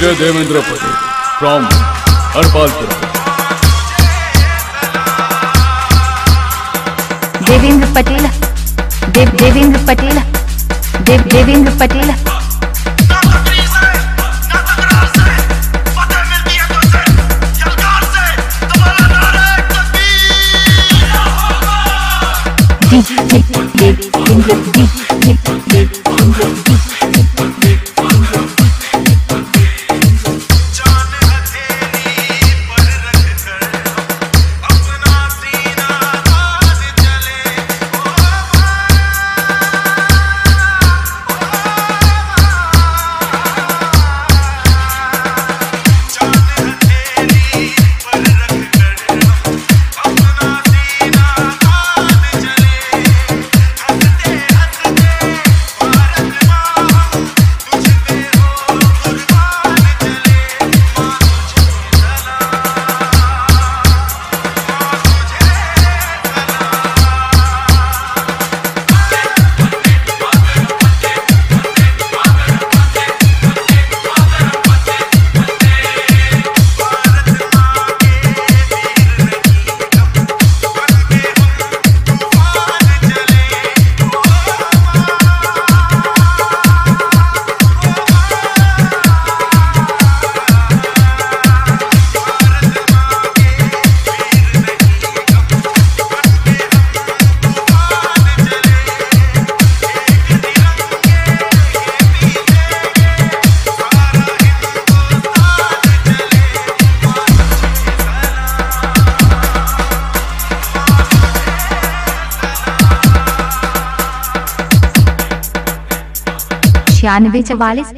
विजय Devendra Patel from Harpalpur. Devendra Patel, Dev, Devendra Patel, Dev, Devendra Patel. Devendra Patel. छियानवे चवालीस